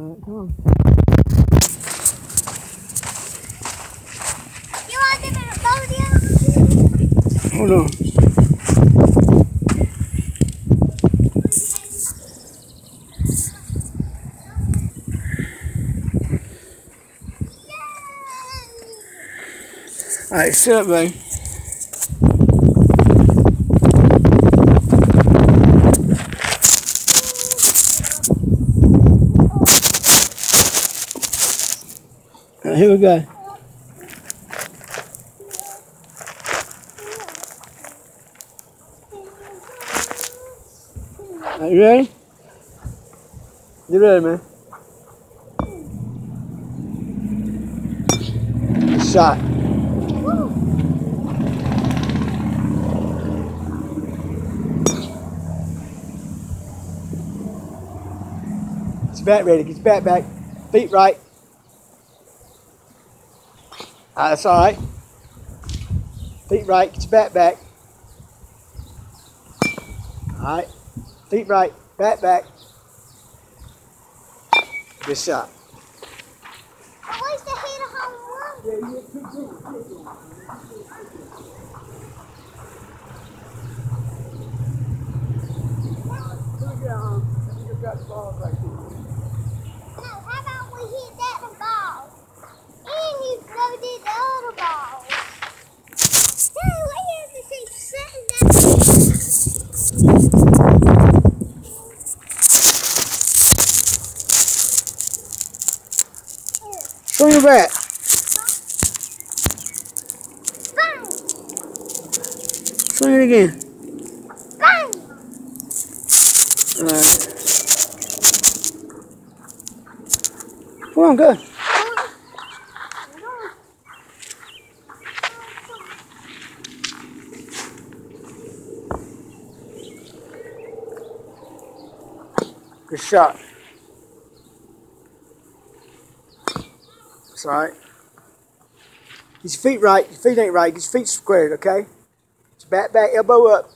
Right, come on. You want to photo? Hold on. All right, sit up, babe. Here we go. Right, you ready? You ready, man? Shot. It's back ready. Get your back back. Feet right. Ah, that's all right. Feet right. Get your back back. All right. Feet right. Back back. Good shot. At least I hit a home run. No, how about we hit that one ball? And you go did the other ball. Hey, we have to keep setting down. Swing your bat. Bang! Swing it again. Bang! All right. Come on, good. Good shot. That's all right. Get your feet right. Your feet ain't right. Get your feet squared, okay? Your back back, elbow up.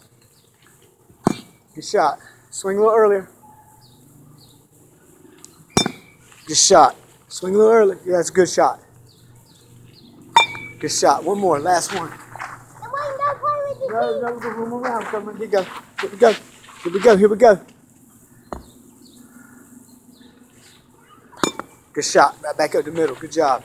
Good shot. Swing a little earlier. Good shot. Swing a little earlier. Yeah, that's a good shot. Good shot. One more. Last one. And we can go play with the No, feet. no, go one more round. Come on, here we go. Here we go. Here we go. Here we go. Good shot. Right back up the middle. Good job.